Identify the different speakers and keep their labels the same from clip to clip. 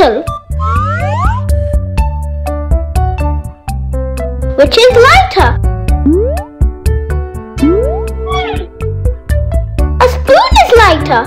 Speaker 1: bottle which is lighter. A spoon is lighter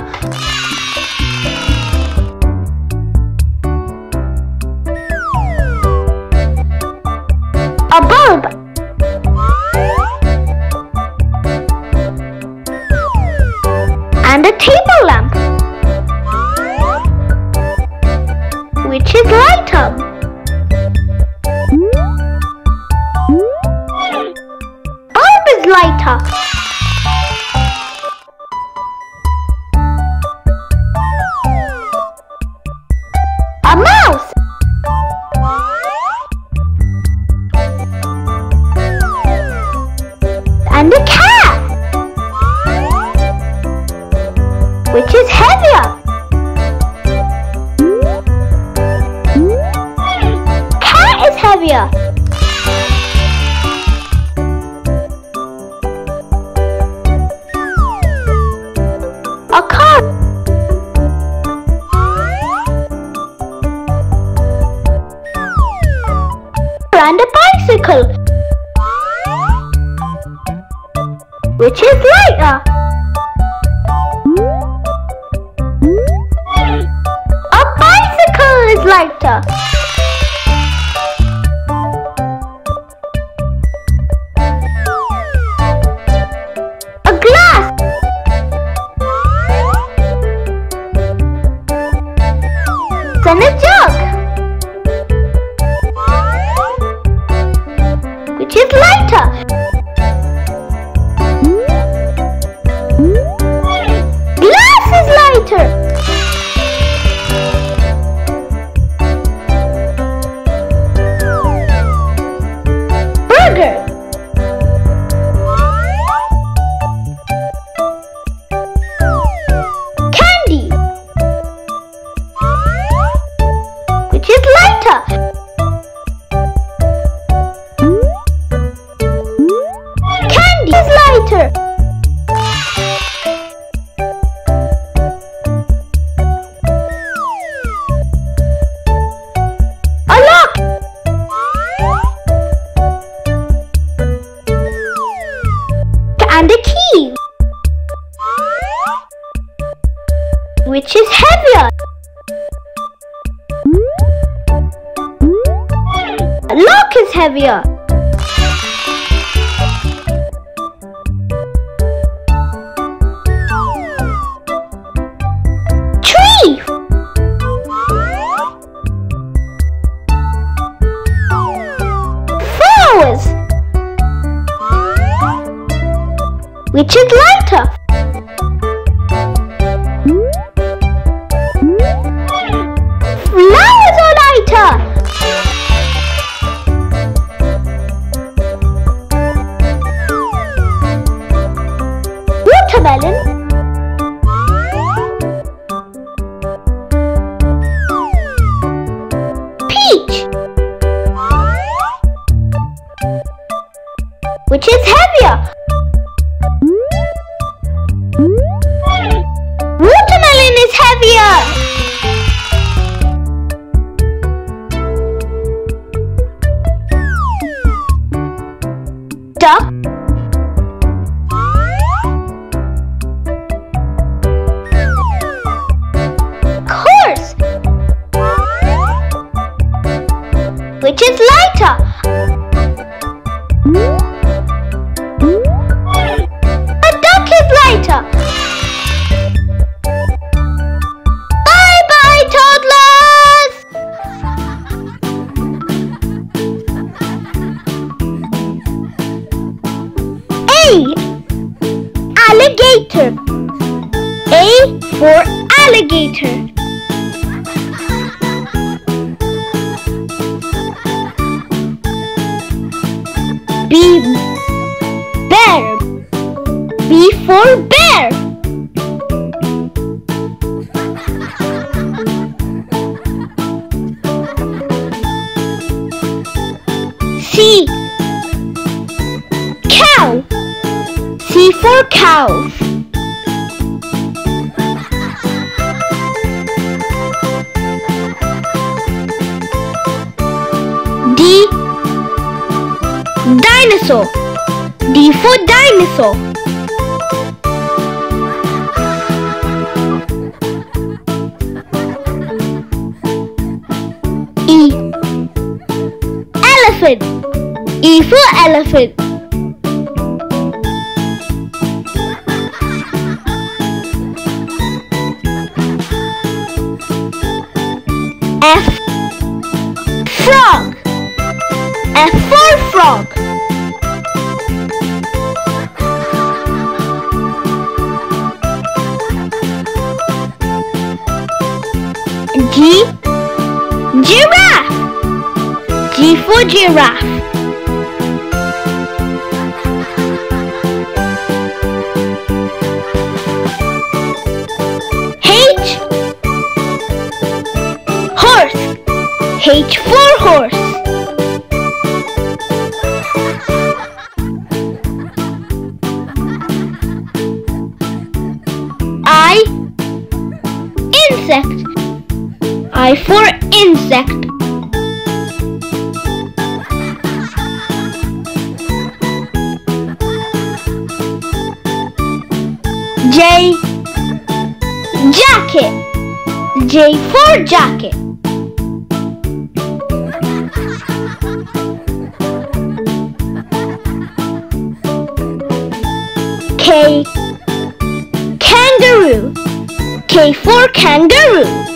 Speaker 1: character. A glass. Furniture. which is lighter. For bear. C cow. C for cow. D dinosaur. D for dinosaur. E for elephant. F frog. F for frog. G giraffe. G for giraffe. Insect. I for insect. J jacket. J for jacket. K For kangaroo.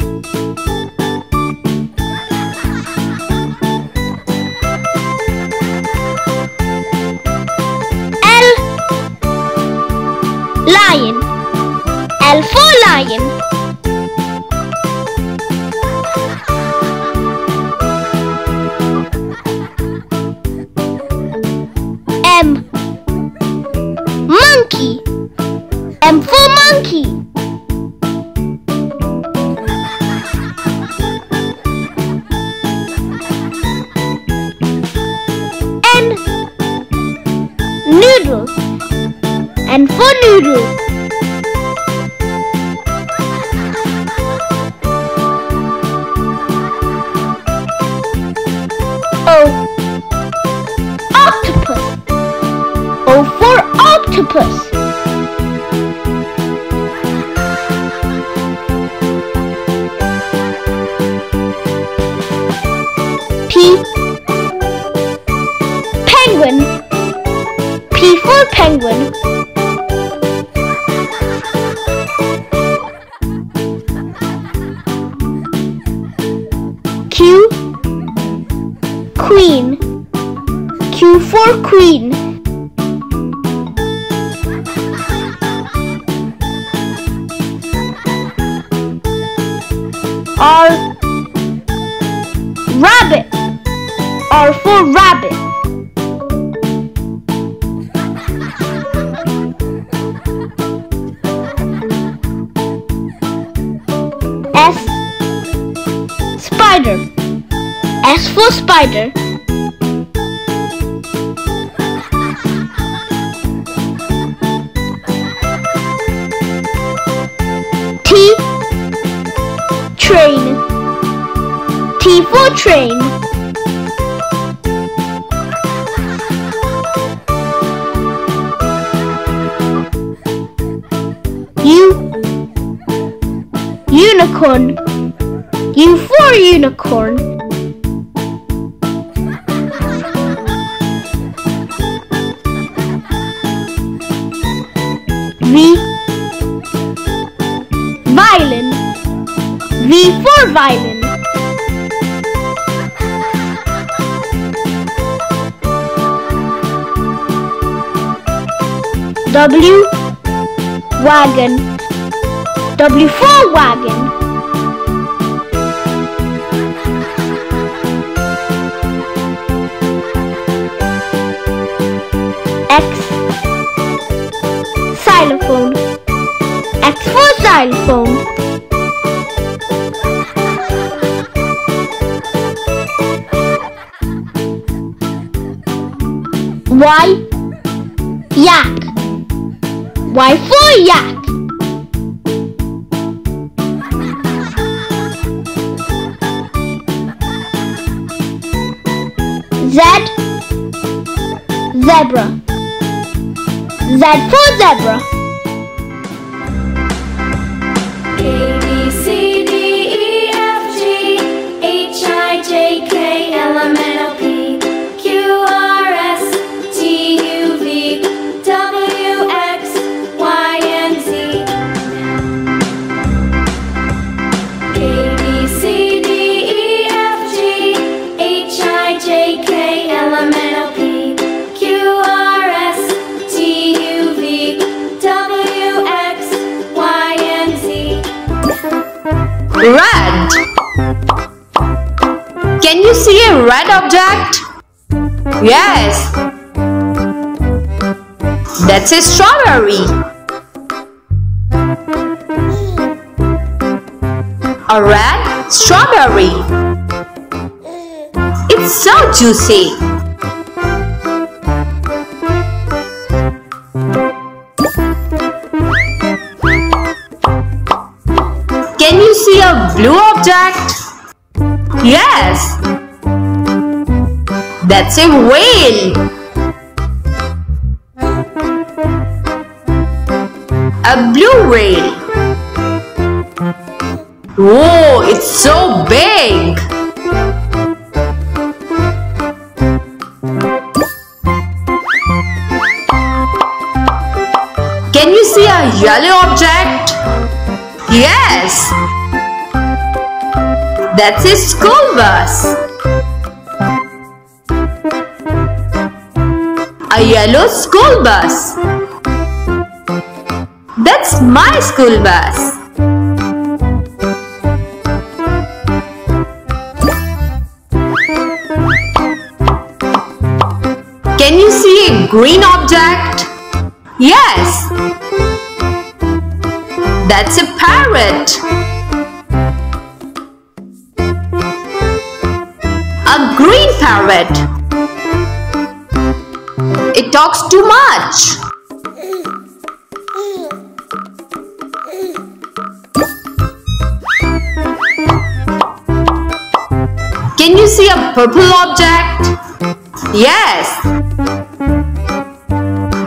Speaker 1: Q for queen. R rabbit. R for rabbit. S spider. S for spider. Train. U unicorn. U for unicorn. V violin. V for violin. W
Speaker 2: wagon. W for wagon. X xylophone. X for xylophone. Y yak Y for yak Z. Zebra. Z for zebra
Speaker 3: red object? Yes. That's a strawberry. A red strawberry. It's so juicy. Can you see a blue object? That's a whale. A blue whale. Whoa, it's so big. Can you see a yellow object? Yes. That's a school bus. A yellow school bus. That's my school bus. Can you see a green object? Yes. That's a parrot. A green parrot. Talks too much. Can you see a purple object? Yes.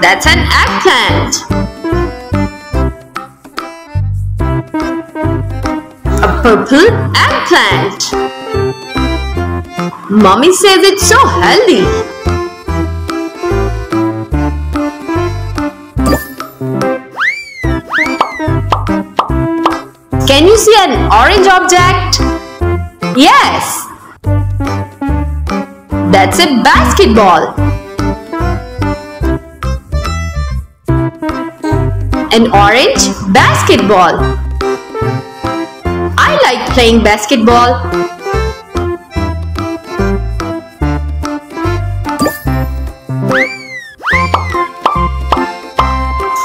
Speaker 3: That's an eggplant. A purple eggplant. Mommy says it's so healthy. You see an orange object? Yes. That's a basketball. An orange basketball. I like playing basketball.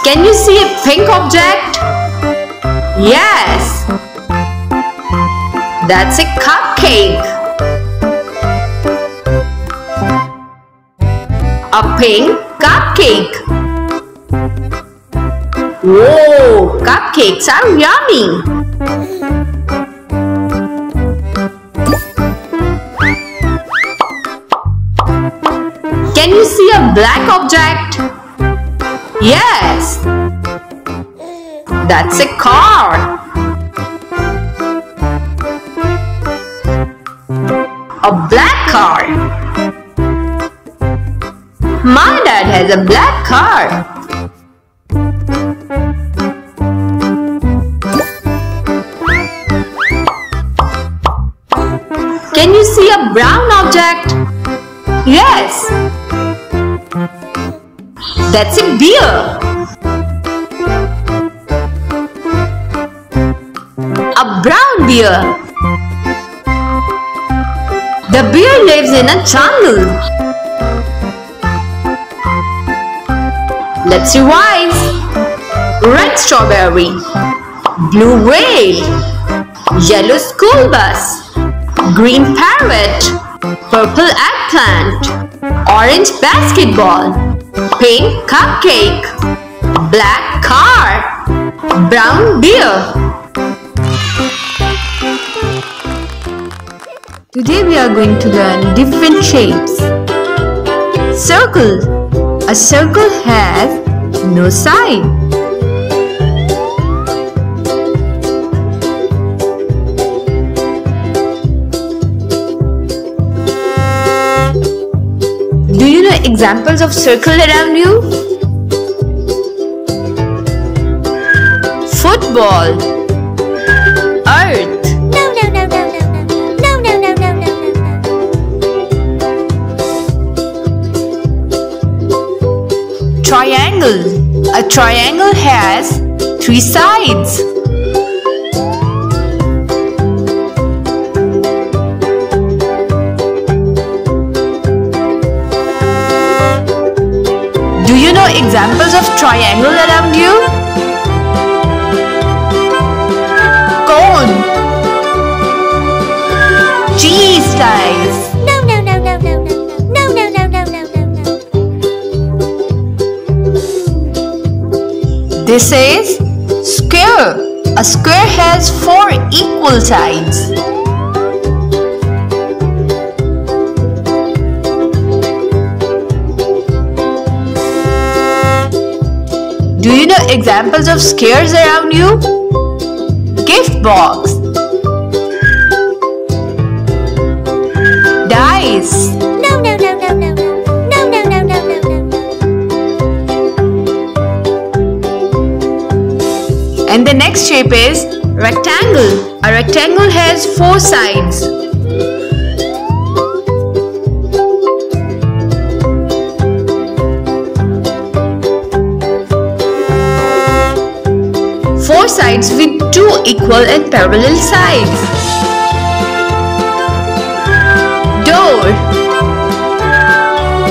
Speaker 3: Can you see a pink object? Yes. That's a cupcake. A pink cupcake. Whoa, cupcakes are yummy. Can you see a black object? Yes. That's a car. a black car. My dad has a black car. Can you see a brown object? Yes. That's a beer. A brown beer. The bear lives in a jungle. Let's revise. Red strawberry, blue whale, yellow school bus, green parrot, purple eggplant, orange basketball, pink cupcake, black car, brown bear. Today we are going to learn different shapes. Circle. A circle has no side. Do you know examples of circle around you? Football. Earth. Triangle. A triangle has three sides. Do you know examples of triangle around you? This is square. A square has four equal sides. Do you know examples of squares around you? Gift box. Dice. And the next shape is rectangle. A rectangle has four sides. Four sides with two equal and parallel sides. Door.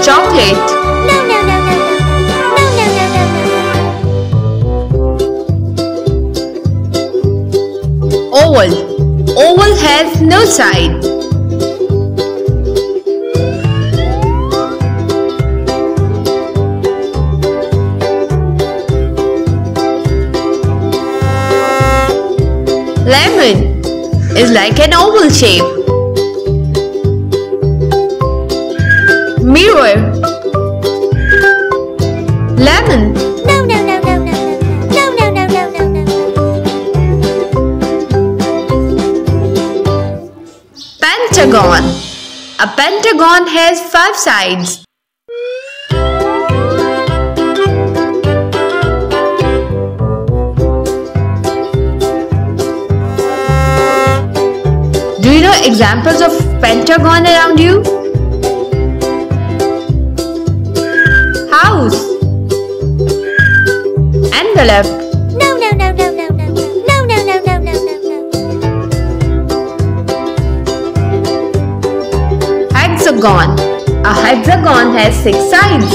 Speaker 3: Chocolate. Oval. Oval has no side. Lemon is like an oval shape. Mirror. Lemon. Pentagon has five sides. Do you know examples of pentagon around you? House. Envelope. Hexagon. A hexagon has six sides.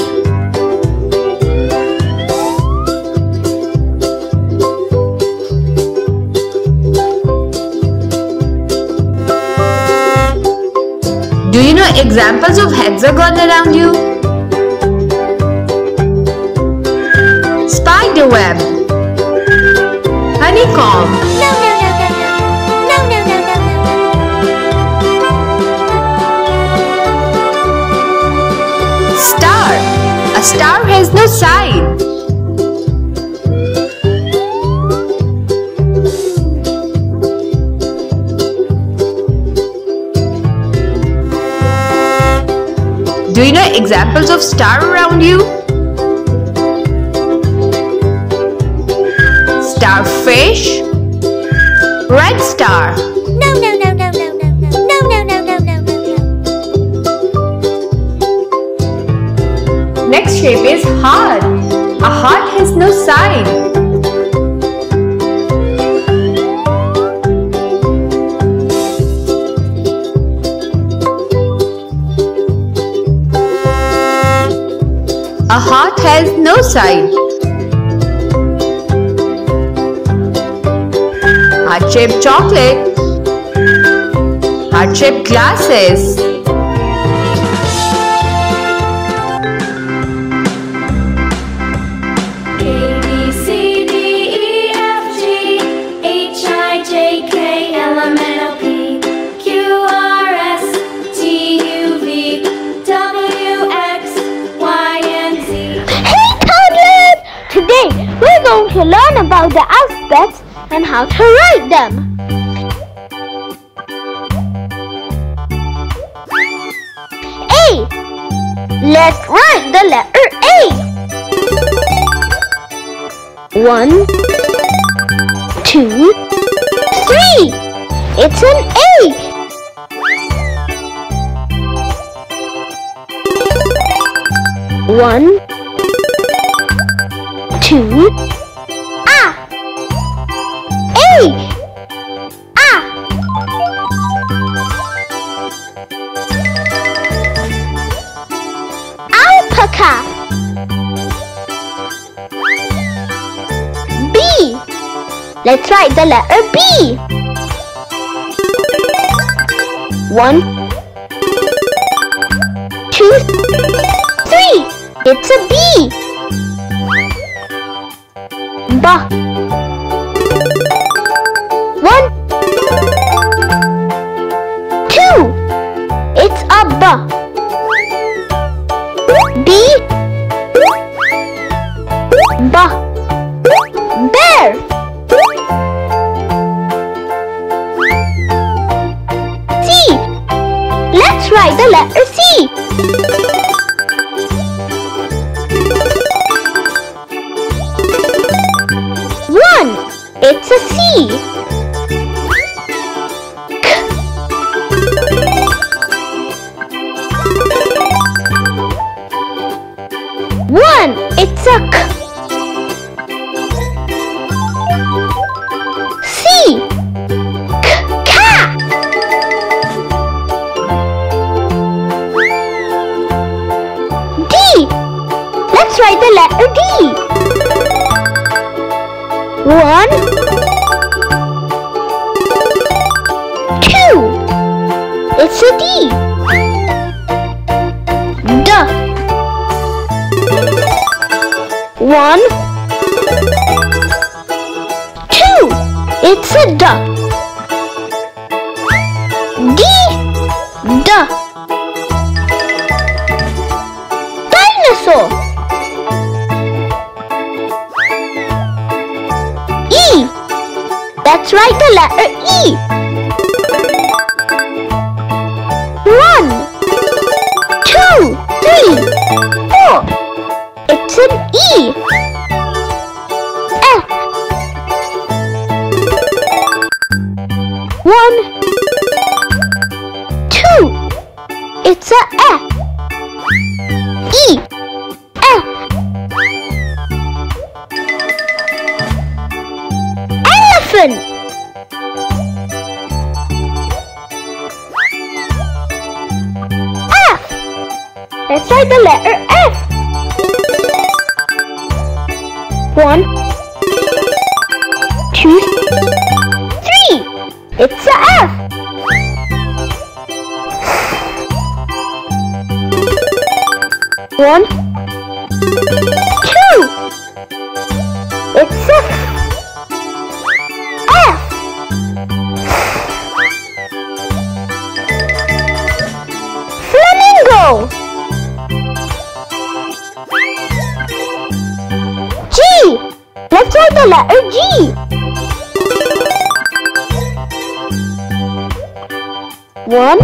Speaker 3: Do you know examples of hexagon around you? Spider web. Honeycomb. Of star around you? Side. Heart-shaped chocolate. Heart-shaped glasses.
Speaker 1: Them. A. Let's write the letter A. One, two, three. It's an A. One, two, Let's write the letter B. One, two, three. It's a B. Ba. One. It's a K. C. K. Cat. D. Let's write the letter D. One, two. It's a D. One, two. It's a D. D. D. Dinosaur. E. Let's write the letter E. One, two, three. It's a F. One, the letter G. One,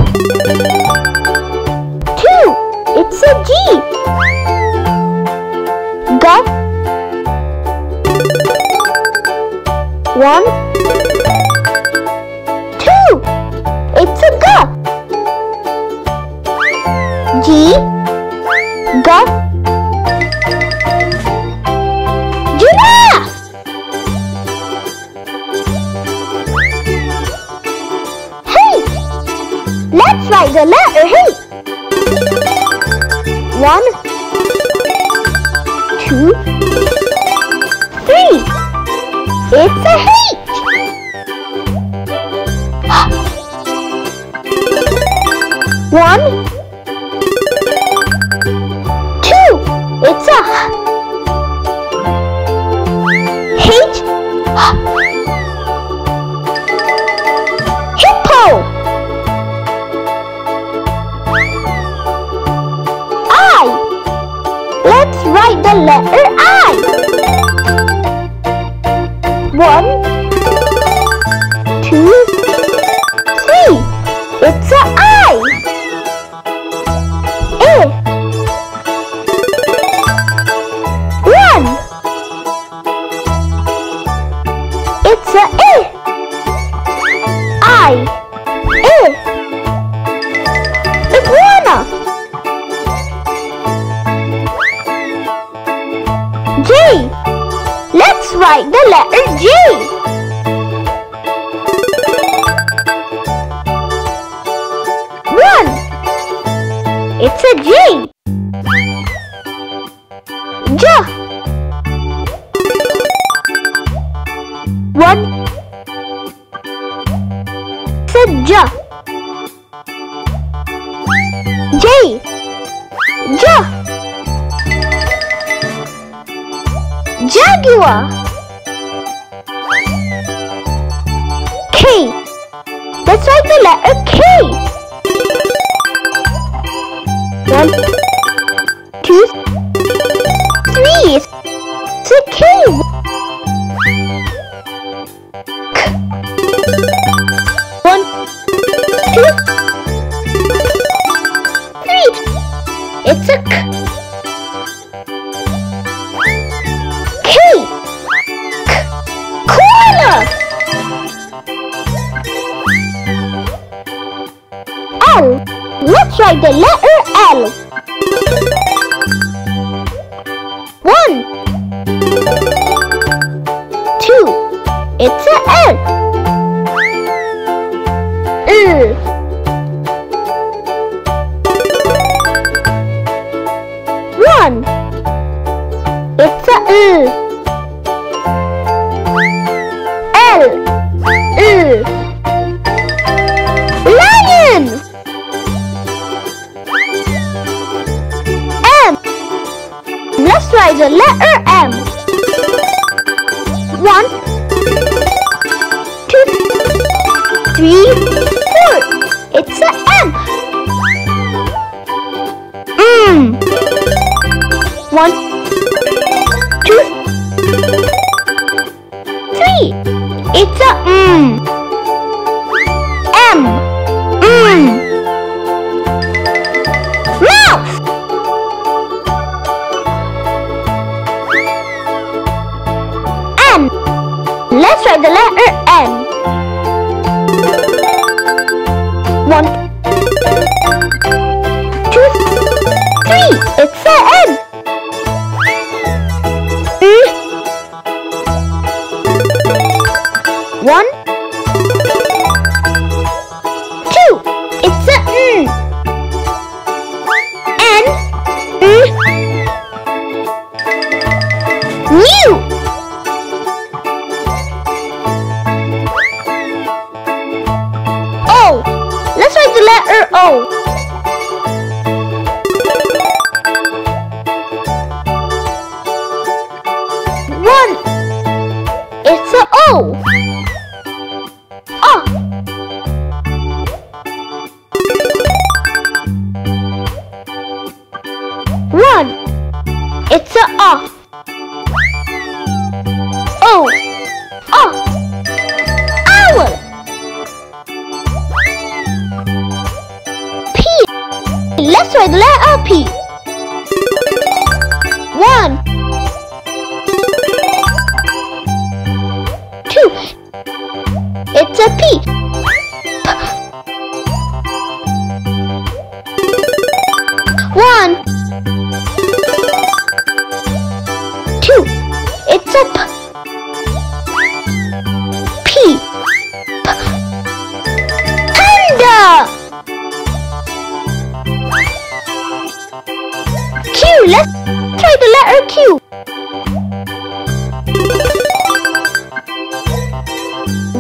Speaker 1: It's a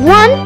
Speaker 1: One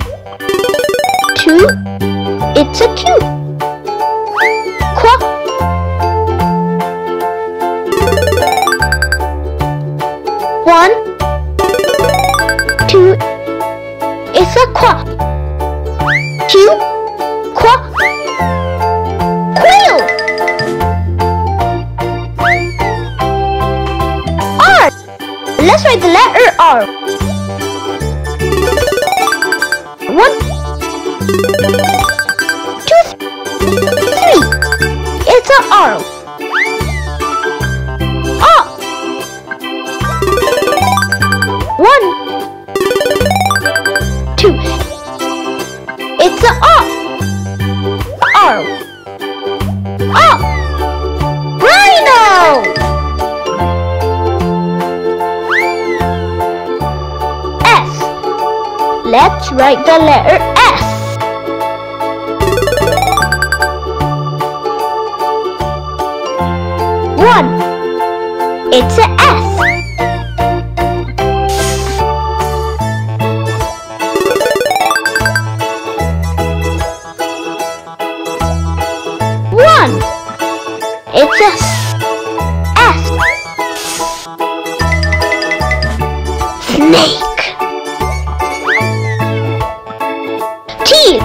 Speaker 1: T.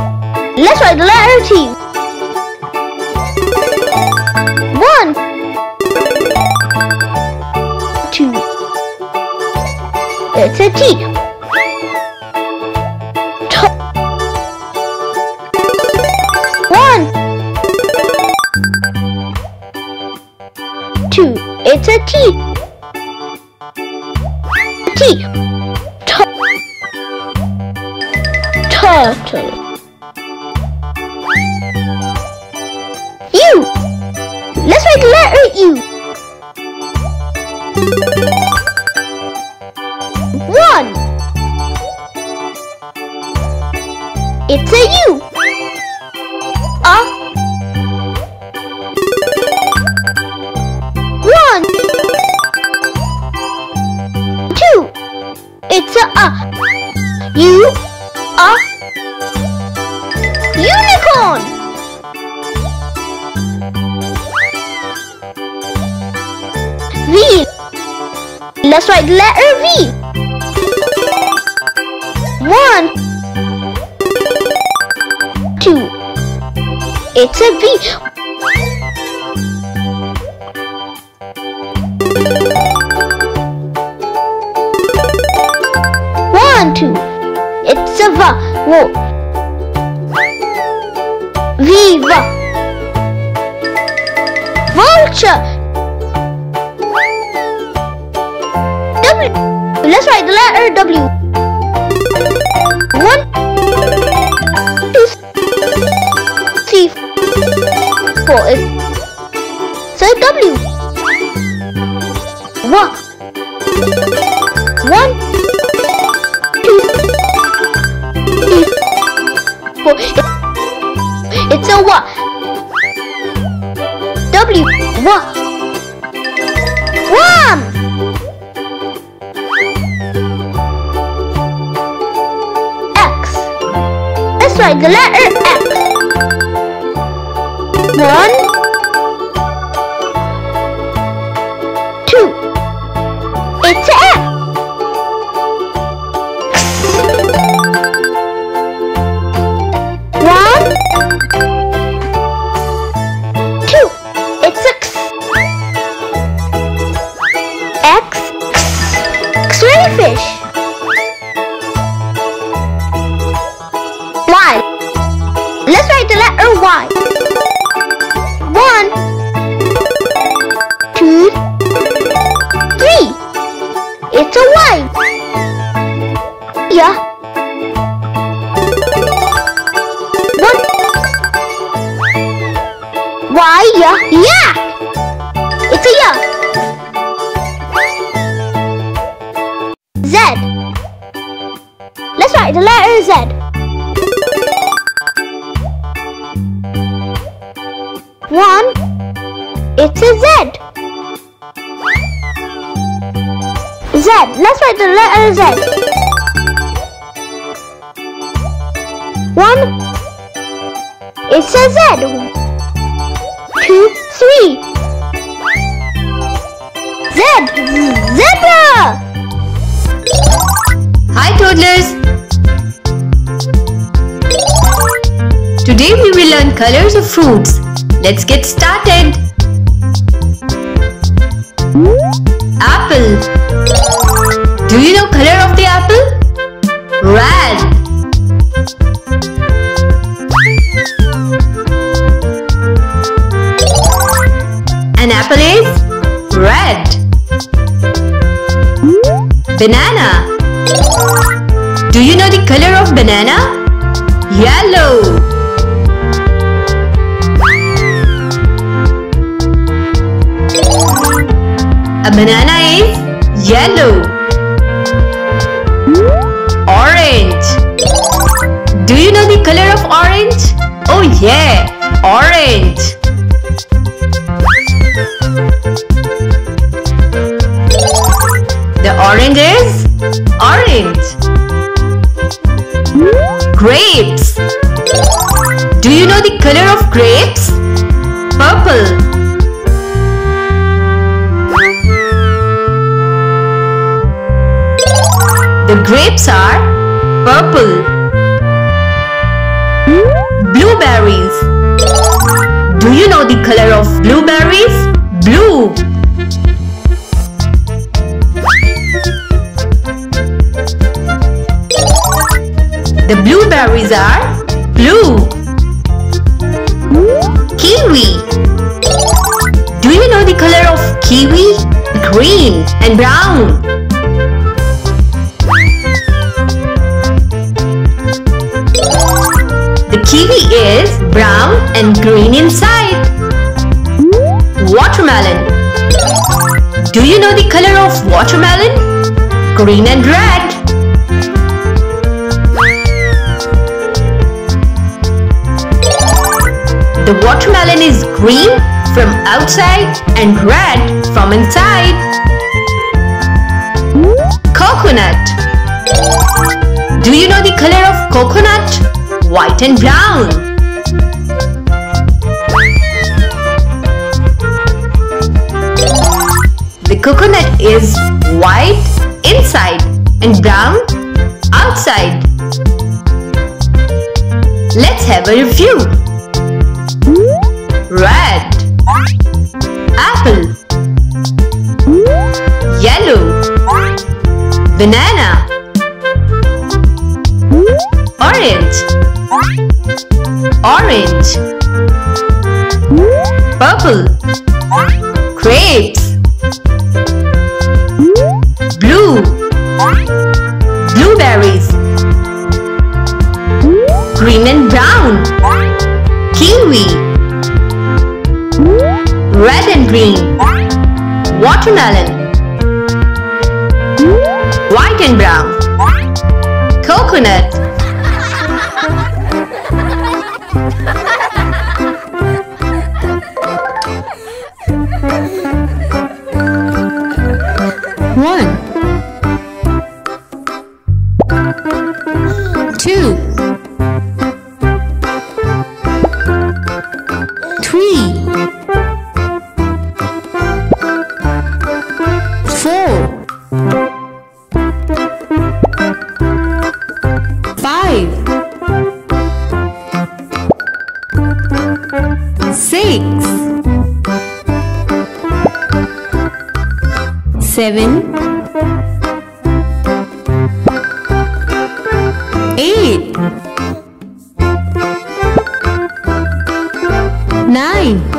Speaker 1: Let's write the letter T. One, two. It's a T. T. One, two. It's a T. culture. W. Let's write the letter W. One, two, three, four. So W. Walk. One, two, three, four. It's a what? W два, one. X. That's right. the letter X. One, two. It's X. Z. One, it's a Z. Z, let's write the letter Z. One, it's a Z. Two, three. Z, zebra!
Speaker 3: Hi toddlers! Today we will learn colors of fruits. Let's get started. Apple. Do you know the color of the apple? Red. An apple is red. Banana. Do you know the color of banana? Yellow. Banana is yellow. Orange. Do you know the color of orange? Oh yeah, orange. The orange is orange. Grapes. Do you know the color of grapes? Grapes are purple. Blueberries. Do you know the color of blueberries? Blue. The blueberries are blue. Kiwi. Do you know the color of kiwi? Green and brown. And green inside. Watermelon. Do you know the color of watermelon? Green and red. The watermelon is green from outside and red from inside. Coconut. Do you know the color of coconut? White and brown. Coconut is white inside and brown outside. Let's have a review. Red Apple Yellow Banana Orange Orange Purple Grapes Green and brown. Kiwi. Red and green. Watermelon. White and brown. Coconut Nine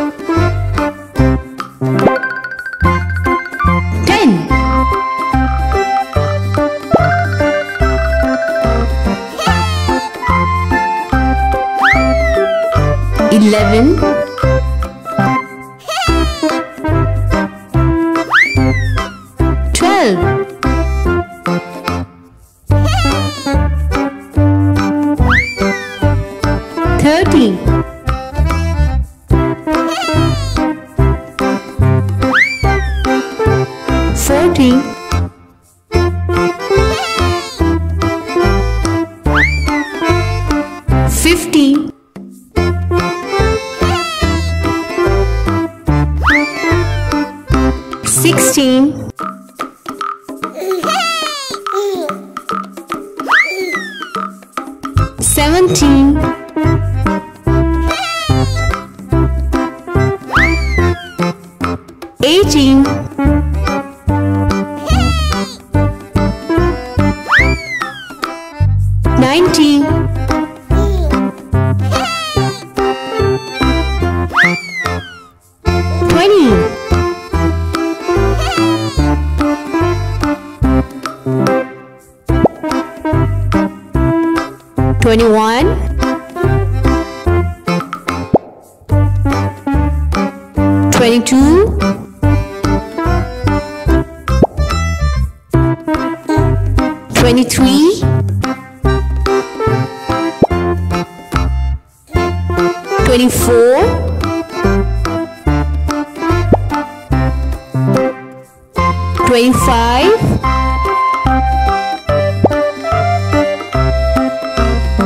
Speaker 3: 23 24 25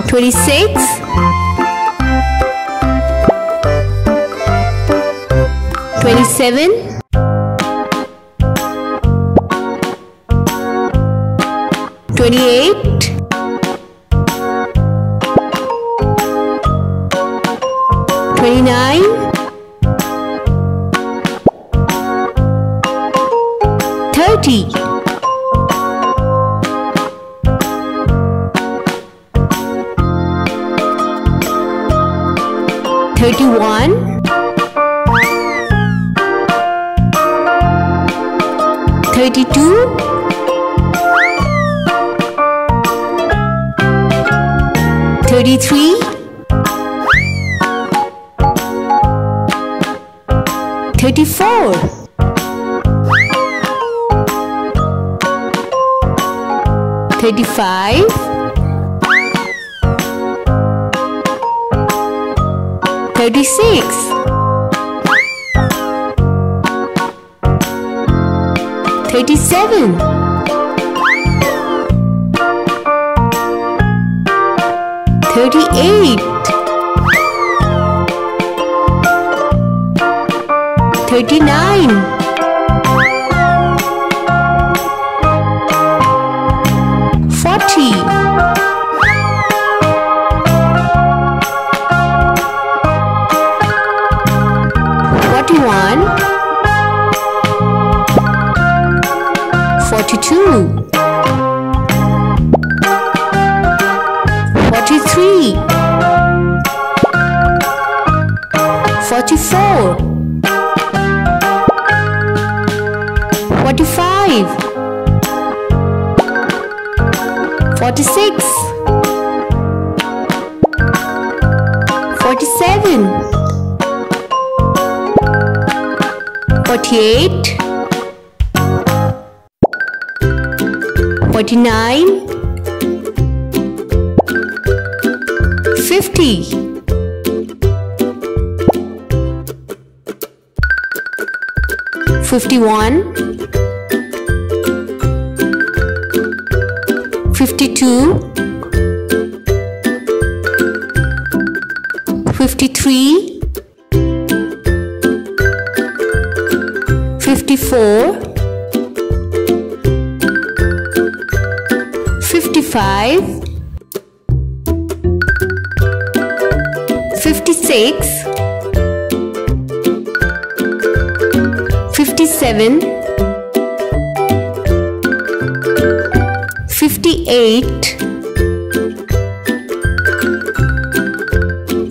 Speaker 3: 26 27 28 thirty-five, thirty-six, thirty-seven, thirty-eight, thirty-nine, 48 49 50 51 52 56, 57 58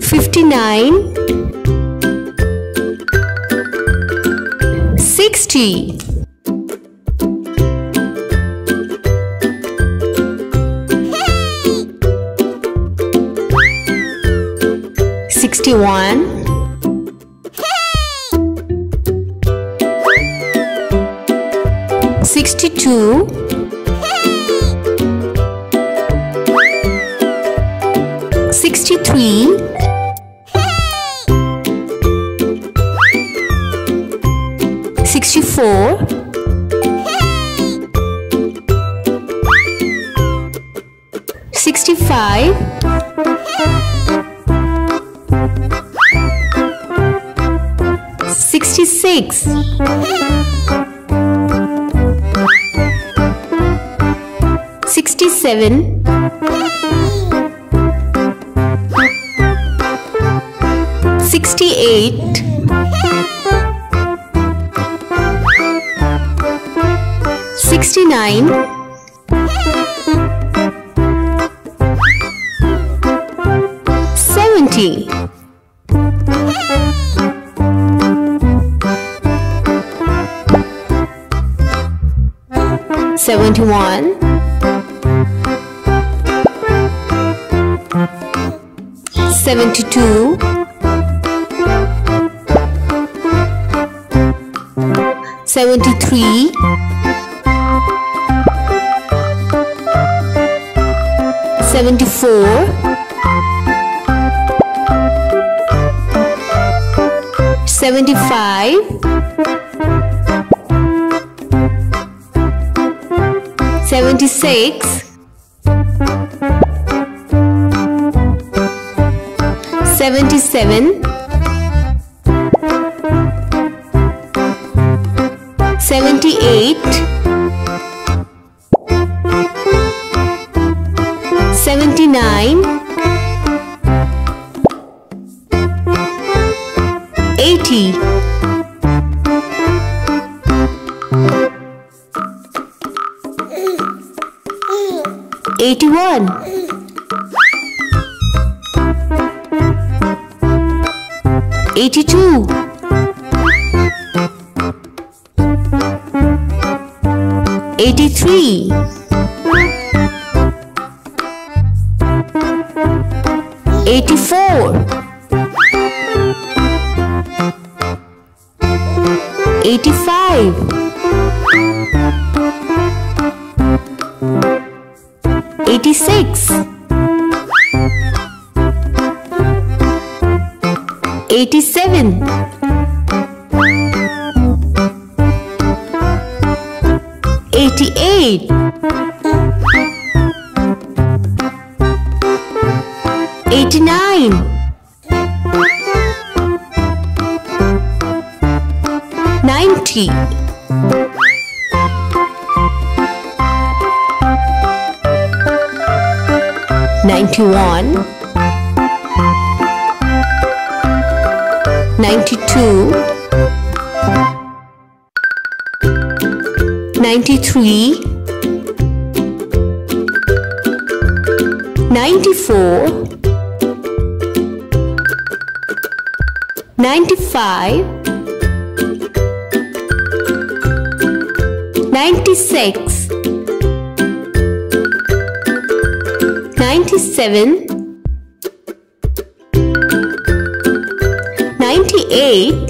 Speaker 3: 59 60 51 62 seven. Sixty-eight. Sixty-nine. Seventy. Seventy-one. Seventy-two. Seventy-three. Seventy-four. Seventy-five. Seventy-six. 77 78 82 83 84 85 86 garden. Eighty-eight. Eighty-nine. Ninety. Ninety-one. 92 93 94 95 96 97 eight